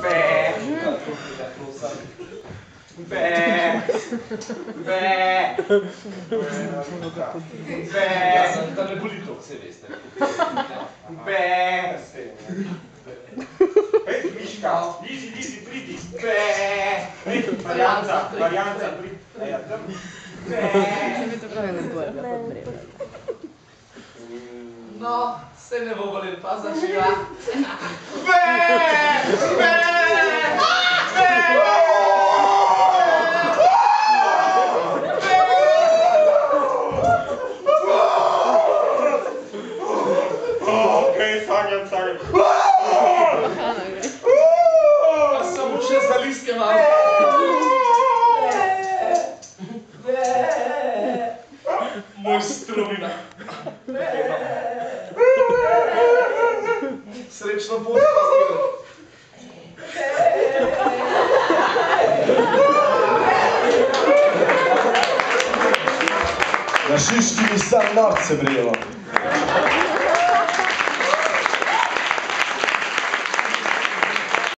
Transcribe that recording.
Beh. Beh. Beh. Beh. pulito se veste. Beh. Misca, lisi, lisi, priti. Beh. Varianza, varianza, priti. Beh. Ci metto proprio nel cuore la polverina. No. Se ne bo volil pa začela. Be. Be. Okej, sanjam, sanjam. A samo še za listke mam. Moj strumina. точно буду На шишки не сам нарт все